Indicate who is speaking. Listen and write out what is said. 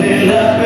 Speaker 1: Mandela